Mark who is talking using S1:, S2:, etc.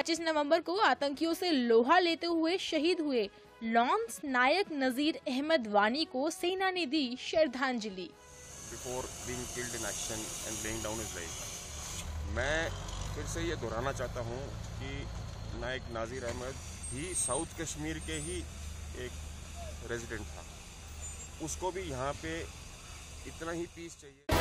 S1: 25 नवंबर को आतंकियों से लोहा लेते हुए शहीद हुए लॉन्स नायक नजीर अहमद वानी को सेना ने दी श्रद्धांजलि।
S2: मैं फिर से ये दोहराना चाहता हूँ कि नायक नाजिर अहमद ही साउथ कश्मीर के ही एक रेजिडेंट था। उसको भी यहाँ पे इतना ही पीस चाहिए।